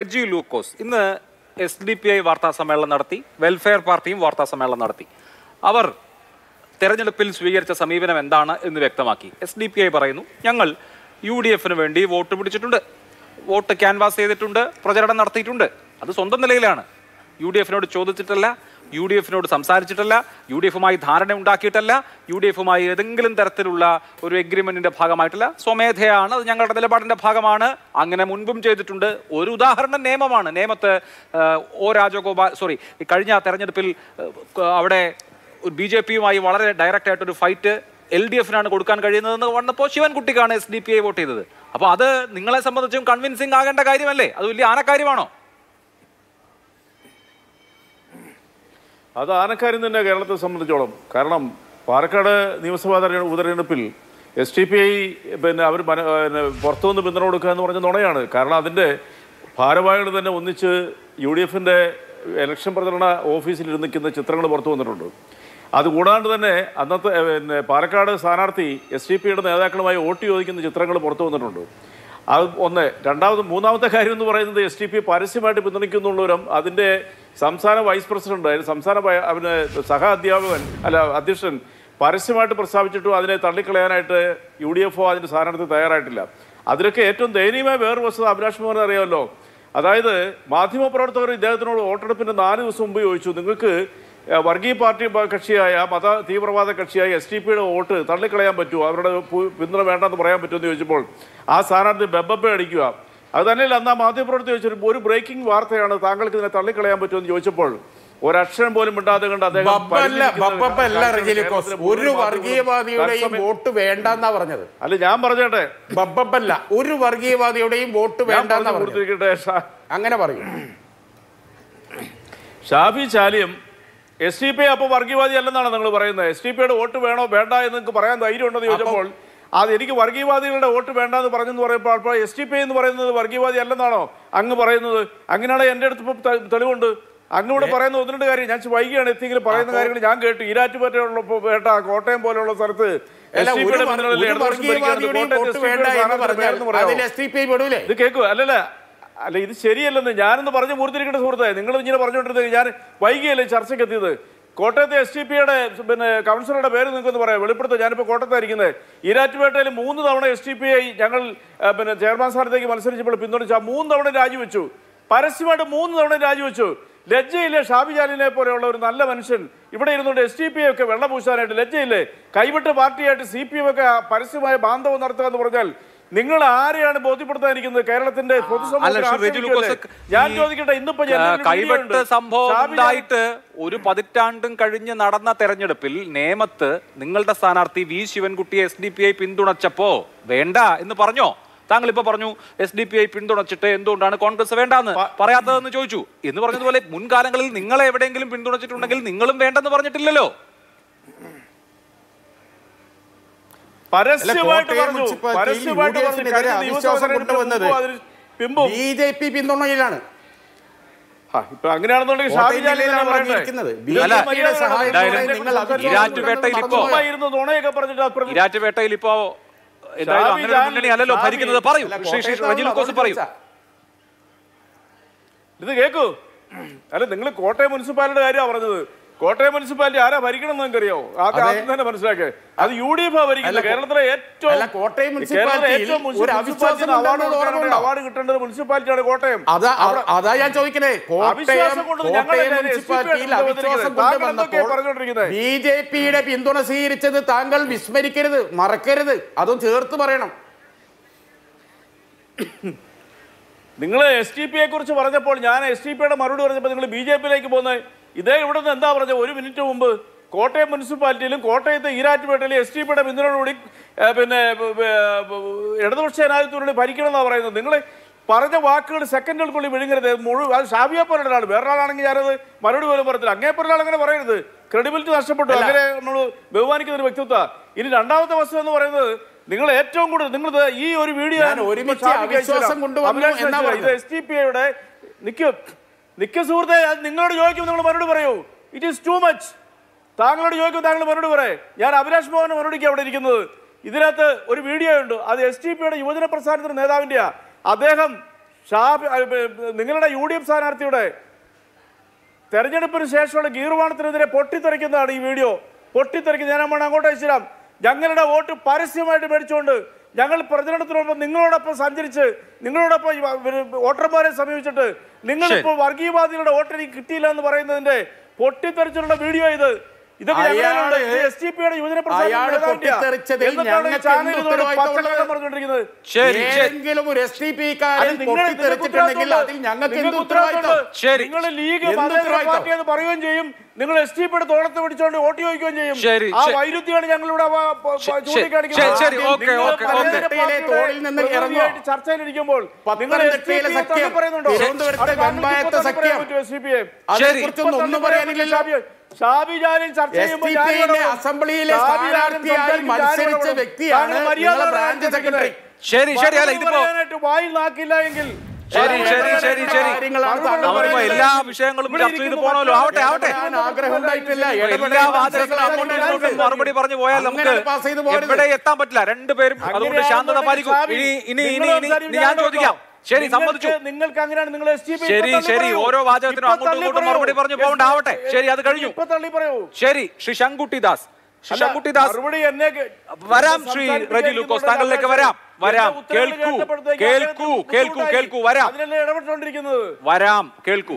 G ലൂക്കോസ് ഇന്ന് S D P I വാർത്താ സമ്മേളനം നടത്തി വെൽഫെയർ പാർട്ടിയും വാർത്താ സമ്മേളനം നടത്തി. അവർ തെരഞ്ഞെടുപ്പിൽ സ്വീകരിച്ച സമീപനം എന്താണ് എന്ന് വ്യക്തമാക്കി. എസ് ഡി പി ഐ പറയുന്നു ഞങ്ങൾ യു ഡി എഫിന് വേണ്ടി വോട്ട് പിടിച്ചിട്ടുണ്ട്. വോട്ട് ക്യാൻവാസ് ചെയ്തിട്ടുണ്ട് പ്രചരണം നടത്തിയിട്ടുണ്ട്. അത് സ്വന്തം നിലയിലാണ്. യു ഡി എഫിനോട് ചോദിച്ചിട്ടല്ല യു ഡി എഫിനോട് സംസാരിച്ചിട്ടല്ല യു ഡി എഫുമായി ധാരണ ഉണ്ടാക്കിയിട്ടല്ല യു ഡി എഫുമായി ഏതെങ്കിലും തരത്തിലുള്ള ഒരു എഗ്രിമെന്റിന്റെ ഭാഗമായിട്ടല്ല. സ്വമേധയാണ് അത് ഞങ്ങളുടെ നിലപാടിന്റെ ഭാഗമാണ്. അങ്ങനെ മുൻപും ചെയ്തിട്ടുണ്ട്. ഒരു ഉദാഹരണം നിയമമാണ്. നിയമത്ത് ഒ രാജഗോപാൽ സോറി കഴിഞ്ഞ തെരഞ്ഞെടുപ്പിൽ അവിടെ ബി ജെ പിയുമായി വളരെ ഡയറക്റ്റ് ആയിട്ടൊരു ഫൈറ്റ് എൽ ഡി എഫിനാണ് കൊടുക്കാൻ കഴിയുന്നതെന്ന് വന്നപ്പോൾ ശിവൻകുട്ടിക്കാണ് S D P I vote ചെയ്തത്. അപ്പോൾ അത് നിങ്ങളെ സംബന്ധിച്ചും കൺവിൻസിങ് ആകേണ്ട കാര്യമല്ലേ? അത് വലിയ ആനക്കാര്യമാണോ? അത് ആനക്കാര്യം തന്നെ കേരളത്തെ സംബന്ധിച്ചോളം. കാരണം പാലക്കാട് നിയമസഭാ തെരഞ്ഞെടുപ്പ് ഉപതെരഞ്ഞെടുപ്പിൽ എസ് ടി പി ഐ പിന്നെ അവർ പിന്നെ പുറത്തുനിന്ന് പിന്തുണ കൊടുക്കുക എന്ന് പറഞ്ഞ നുണയാണ്. കാരണം അതിന്റെ ഭാരവാഹികൾ തന്നെ ഒന്നിച്ച് യു ഡി എഫിന്റെ ഇലക്ഷൻ പ്രചരണ ഓഫീസിൽ ഇരുന്നിക്കുന്ന ചിത്രങ്ങൾ പുറത്തു വന്നിട്ടുണ്ട്. അതുകൂടാണ്ട് തന്നെ അന്നത്തെ പിന്നെ പാലക്കാട് സ്ഥാനാർത്ഥി എസ് ടി പിയുടെ നേതാക്കളുമായി വോട്ട് ചോദിക്കുന്ന ചിത്രങ്ങൾ പുറത്തു വന്നിട്ടുണ്ട്. അത് ഒന്ന്. രണ്ടാമത് മൂന്നാമത്തെ കാര്യം എന്ന് പറയുന്നത് എസ് ടി പി പരസ്യമായിട്ട് പിന്തുണയ്ക്കുന്നുള്ളവരും അതിന്റെ സംസ്ഥാന വൈസ് പ്രസിഡന്റ് അതിന് സംസ്ഥാന അവന് സഹ അധ്യാപകൻ അല്ല അധ്യക്ഷൻ പരസ്യമായിട്ട് പ്രസ്താവിച്ചിട്ടും അതിനെ തള്ളിക്കളയാനായിട്ട് യു ഡി എഫ് ഒ അതിന്റെ സ്ഥാനാർത്ഥി തയ്യാറായിട്ടില്ല. അതിലൊക്കെ ഏറ്റവും ദയനീയമായ വേറൊരു വസ്തുത അഭിലാഷ് മോഹൻ അറിയാമല്ലോ. അതായത് മാധ്യമപ്രവർത്തകർ ഇദ്ദേഹത്തിനോട് വോട്ടെടുപ്പിന്റെ നാല് ദിവസം മുമ്പ് ചോദിച്ചു നിങ്ങൾക്ക് വർഗീയ പാർട്ടി കക്ഷിയായ മത തീവ്രവാദ കക്ഷിയായ എസ് ടി പിയുടെ വോട്ട് തള്ളിക്കളയാൻ പറ്റുമോ? അവരുടെ പിന്തുണ വേണ്ടെന്ന് പറയാൻ പറ്റുമെന്ന് ചോദിച്ചപ്പോൾ ആ സ്ഥാനാർത്ഥി ബെബപ്പ അടിക്കുക. അത് തന്നെയല്ല അന്ന് ആ മാധ്യമപ്രവർത്തി ചോദിച്ചൊരു ഒരു ബ്രേക്കിംഗ് വാർത്തയാണ് താങ്കൾക്ക് ഇതിനെ തള്ളിക്കളയാൻ പറ്റുമെന്ന് ചോദിച്ചപ്പോൾ ഒരക്ഷരം പോലും മിണ്ടാതെ കണ്ട് അദ്ദേഹം ഒരു വർഗീയവാദിയുടെയും വോട്ട് വേണ്ടെന്നാ പറഞ്ഞത്. അല്ല ഞാൻ പറഞ്ഞേട്ടെ. ബബ്ബല്ല ഒരു വർഗീയവാദിയുടെയും വോട്ട് വേണ്ടെന്നാ കൊടുത്തിരിക്കട്ടെ അങ്ങനെ പറയും. ഷാഫി ചാലിയും എസ് ടി പി അപ്പോൾ വർഗീയവാദി അല്ലെന്നാണ് നിങ്ങൾ പറയുന്നത്? എസ് ടി പിയുടെ വോട്ട് വേണോ വേണ്ട എന്ന് നിങ്ങൾക്ക് പറയാൻ ധൈര്യം ഉണ്ടെന്ന് ചോദിച്ചപ്പോൾ അത് എനിക്ക് വർഗീയവാദികളുടെ വോട്ട് വേണ്ട എന്ന് പറഞ്ഞെന്ന് പറയുമ്പോൾ അപ്പോൾ എസ് ടി പി എന്ന് പറയുന്നത് വർഗീയവാദി അല്ലെന്നാണോ? അങ്ങ് പറയുന്നത്. അങ്ങനെയാണെങ്കിൽ എന്റെ അടുത്ത് ഇപ്പോൾ തെ- തെളിവുണ്ട്. അങ്ങോട്ട് പറയുന്ന ഒന്ന് രണ്ട് കാര്യം ഞാൻ വൈകിയാണ് എത്തിയെങ്കിലും പറയുന്ന കാര്യങ്ങൾ ഞാൻ കേട്ടു. ഈരാറ്റുപേട്ടയുള്ള പേട്ട കോട്ടയം പോലെയുള്ള സ്ഥലത്ത് വോട്ട് ഇത് കേൾക്കു. അല്ലല്ല. അല്ല ഇത് ശരിയല്ലെന്ന് ഞാനൊന്ന് പറഞ്ഞു പൂർത്തിരിക്കേണ്ട സുഹൃത്തായി നിങ്ങൾ ഇങ്ങനെ പറഞ്ഞുകൊണ്ടിരുന്നത് ഞാൻ വൈകിയല്ലേ ചർച്ചയ്ക്ക് എത്തിയത്. കോട്ടയത്തെ എസ് ടി പിയുടെ പിന്നെ കൗൺസിലറുടെ പേര് നിങ്ങൾക്കൊന്ന് പറയാം. വെളിപ്പെടുത്തും ഞാനിപ്പോൾ കോട്ടയത്തായിരിക്കുന്നത് ഈരാറ്റുപേട്ടയിൽ മൂന്ന് തവണ എസ് ടി പി ഐ ഞങ്ങൾ പിന്നെ ചെയർമാൻ സ്ഥാനത്തേക്ക് മത്സരിച്ചപ്പോൾ പിന്തുണച്ച മൂന്ന് തവണ രാജിവെച്ചു. പരസ്യമായിട്ട് മൂന്ന് തവണ രാജിവെച്ചു. ലജ്ജയില്ലേ ഷാബി ജാലിനെ പോലെയുള്ള ഒരു നല്ല മനുഷ്യൻ? ഇവിടെ ഇരുന്നുകൊണ്ട് എസ് ടി പി ഒക്കെ വെള്ളം പൂശാനായിട്ട് ലജ്ജയില്ലേ? കൈവിട്ട് പാർട്ടിയായിട്ട് സി പി എം ഒക്കെ പരസ്യമായ ബാന്ധവം നടത്തുക എന്ന് പറഞ്ഞാൽ നിങ്ങൾ ആരെയാണ് ബോധ്യപ്പെടുത്താനിരിക്കുന്നത്? കേരളത്തിന്റെ ഞാൻ ചോദിക്കട്ടെ ഇന്നിപ്പോ കൈവെട്ട് സംഭവം ഉണ്ടായിട്ട് ഒരു പതിറ്റാണ്ടും കഴിഞ്ഞ് നടന്ന തെരഞ്ഞെടുപ്പിൽ നേമത്ത് നിങ്ങളുടെ സ്ഥാനാർത്ഥി വി ശിവൻകുട്ടിയെ എസ് ഡി പി ഐ പിന്തുണച്ചപ്പോ വേണ്ട എന്ന് പറഞ്ഞോ? താങ്കൾ ഇപ്പൊ പറഞ്ഞു എസ് ഡി പി ഐ പിന്തുണച്ചിട്ട് എന്തുകൊണ്ടാണ് കോൺഗ്രസ് വേണ്ടെന്ന് പറയാത്തതെന്ന് ചോദിച്ചു. എന്ന് പറഞ്ഞതുപോലെ മുൻകാലങ്ങളിൽ നിങ്ങളെ എവിടെയെങ്കിലും പിന്തുണച്ചിട്ടുണ്ടെങ്കിൽ നിങ്ങളും വേണ്ടെന്ന് പറഞ്ഞിട്ടില്ലല്ലോ. പരസ്യമായിട്ട് പറഞ്ഞു. പരസ്യമായിട്ട് പറഞ്ഞു കഴിഞ്ഞ നിയമസഭ കൊണ്ടുവന്നത് ബി ജെ പി പിന്തുണയിലാണ്. ഇരാറ്റുപേട്ടയിൽ ഇപ്പോ- ചുമ്മാ പറഞ്ഞിട്ട് ഇരാറ്റുപേട്ടയിൽ ഇപ്പോ എന്തായാലും അങ്ങനെ മുന്നണി അല്ലല്ലോ ഭരിക്കുന്നത്. പറയൂ. അതുകൊണ്ട് പറയൂ. ഇത് കേക്കൂ. അല്ല നിങ്ങൾ കോട്ടയം മുനിസിപ്പാലിറ്റിയുടെ കാര്യമാണ് പറഞ്ഞത്. കോട്ടയം മുനിസിപ്പാലിറ്റി ആരാ ഭരിക്കണം എന്ന് നിങ്ങൾക്കറിയോ ആദ്യം. തന്നെ മനസ്സിലാക്കേ. അത് യു ഡി എഫ് ഭരിക്കുന്നത് കേരളത്തിലെ ഏറ്റവും കോട്ടയം മുനിസിപ്പാലിറ്റി അവാർഡ് കിട്ടേണ്ടത് മുനിസിപ്പാലിറ്റിയാണ് കോട്ടയം. അതാ ഞാൻ ചോദിക്കണേ. ബി ജെ പിയുടെ പിന്തുണ സ്വീകരിച്ചത് താങ്കൾ വിസ്മരിക്കരുത്. മറക്കരുത് അതും ചേർത്ത് പറയണം. നിങ്ങൾ എസ് ടി പിയെ കുറിച്ച് പറഞ്ഞപ്പോൾ ഞാൻ എസ് ടി പിയുടെ മറുപടി പറഞ്ഞപ്പോൾ നിങ്ങൾ ബി ജെ പിയിലേക്ക് പോകുന്നത് ഇതേ ഇവിടെ നിന്ന് എന്താ പറഞ്ഞത് ഒരു മിനിറ്റ് മുമ്പ് കോട്ടയം മുനിസിപ്പാലിറ്റിയിലും കോട്ടയത്തെ ഈരാറ്റുപേട്ടയിലും എസ് ടി പിയുടെ പിന്തുണയോടുകൂടി പിന്നെ ഇടതുപക്ഷ ജനാധിപത്യത്തോടുകൂടി ഭരിക്കണമെന്നാണ് പറയുന്നത്. നിങ്ങൾ പറഞ്ഞ വാക്കുകൾ സെക്കൻഡുകൾക്കുള്ളിൽ വിഴുങ്ങരുത്. മുഴുവൻ അത് ഷാബിയെ പോലെ ഒരാൾ വേറെ ആളാണെങ്കിൽ ഞാനത് മറുപടി പോലും പറയത്തില്ല. അങ്ങേ പോലെ അങ്ങനെ പറയരുത്. ക്രെഡിബിലിറ്റി നഷ്ടപ്പെട്ടു. അങ്ങനെ നമ്മൾ ബഹുമാനിക്കുന്ന ഒരു വ്യക്തിത്വ. ഇനി രണ്ടാമത്തെ വസ്തു എന്ന് പറയുന്നത് നിങ്ങൾ ഏറ്റവും കൂടുതൽ നിങ്ങൾ ഈ ഒരു വീഡിയോ ഇത്. എസ് ടി പി ഐയുടെ നിക്ക് നിക്ക് സുഹൃത്തെ അത് നിങ്ങളോട് ചോദിക്കുമ്പോൾ നിങ്ങൾ മറുപടി പറയൂ. ഇറ്റ് ഈസ് ടു മച്ച് താങ്കളോട് ചോദിക്കും താങ്കൾ മറുപടി പറയേ. ഞാൻ അഭിലാഷ് മോഹൻ മറുപടിക്ക് അവിടെ ഇരിക്കുന്നത്. ഇതിനകത്ത് ഒരു വീഡിയോ ഉണ്ട്. അത് എസ് ടി പിയുടെ യുവജന പ്രസ്ഥാനത്തിന്റെ നേതാവിന്റെയാ അദ്ദേഹം ബ- നിങ്ങളുടെ യു ഡി എഫ് സ്ഥാനാർത്ഥിയുടെ തെരഞ്ഞെടുപ്പിന് ശേഷമുള്ള ഗീർവാണത്തിനെതിരെ പൊട്ടിത്തെറിക്കുന്നതാണ് ഈ വീഡിയോ പൊട്ടിത്തെറിക്കുന്നത് ഞാൻ അങ്ങോട്ട് അയച്ചിരാം ഞങ്ങളുടെ വോട്ട് പരസ്യമായിട്ട് മേടിച്ചുകൊണ്ട് ഞങ്ങൾ പ്രചരണത്തിനൊപ്പം നിങ്ങളോടൊപ്പം സഞ്ചരിച്ച് നിങ്ങളോടൊപ്പം വോട്ടർമാരെ സമീപിച്ചിട്ട് നിങ്ങളിപ്പോൾ വർഗീയവാദികളുടെ വോട്ട് എനിക്ക് കിട്ടിയില്ല എന്ന് പറയുന്നതിന്റെ പൊട്ടിത്തെറിച്ചിട്ടുള്ള വീഡിയോ ഇത്. ഏതെങ്കിലും ഒരു എസ് ടി പി കാരൻ പൊട്ടിത്തെറിച്ചിട്ടുണ്ടെങ്കിൽ അതിൽ ഞങ്ങൾക്ക് എന്ത് ഉത്തരവാദിത്തം? ശരി. നിങ്ങൾ ലീഗ് എന്ന് പറയുകയും ചെയ്യും. നിങ്ങൾ എസ് ടി പിയുടെ തോളത്ത് പിടിച്ചോണ്ട് വോട്ട് ചോദിക്കുകയും ചെയ്യും. ആ വൈരുദ്ധ്യമാണ് ഞങ്ങളിവിടെ ചൂണ്ടിക്കാണിക്കുന്നത്. ചർച്ചയിലിരിക്കുമ്പോൾ നിങ്ങൾ SDPയെ? ഒന്നും പറയാനില്ലല്ലോ. ചർച്ച ചെയ്യുമ്പോൾ അസംബ്ലിയിലെ സ്ഥാനാർത്ഥിയായി ഇവിടെ മത്സരിച്ച വ്യക്തിയാണ്. Branch secretary. ശരി ശരി അല്ല ഇതിപ്പോ വായിൽ നാക്കില്ല എങ്കിൽ ശരി, ശരി, ശരി, ശരി. നമ്മളിപ്പോ എല്ലാ വിഷയങ്ങളും ചർച്ച ചെയ്ത് പോണല്ലോ. ആവട്ടെ ആവട്ടെ. ഞാൻ ആഗ്രഹം ഉണ്ടായിട്ടില്ല. എല്ലാ മറുപടി പറഞ്ഞു പോയാൽ നമുക്ക്. എവിടെ എത്താൻ പറ്റില്ല. രണ്ടുപേരും അതുകൊണ്ട് ശാന്തത പാലിക്കും. ഇനി ഇനി ഇനി ഞാൻ ചോദിക്കാം. ശരി സമ്മതിച്ചു. നിങ്ങൾക്ക് അങ്ങനെയാണ് നിങ്ങൾ എസ് ടി പി ശരി ശരി ഓരോ വാചകത്തിനും അങ്ങോട്ടും ഇങ്ങോട്ടും മറുപടി പറഞ്ഞു പോകണ്ട ആവട്ടെ. ശരി അത് കഴിഞ്ഞു. തള്ളി പറയൂ. ശരി ശ്രീ ശങ്കുട്ടിദാസ്. ശ്രീ ശങ്കുട്ടിദാസ് വരാം ശ്രീ റജി ലൂക്കോസ് താങ്കളിലേക്ക് വരാം. വരാം കേൾക്കൂ കേൾക്കൂ കേൾക്കൂ കേൾക്കൂ വരാം. ഇടപെട്ടുകൊണ്ടിരിക്കുന്നത്. വരാം കേൾക്കൂ.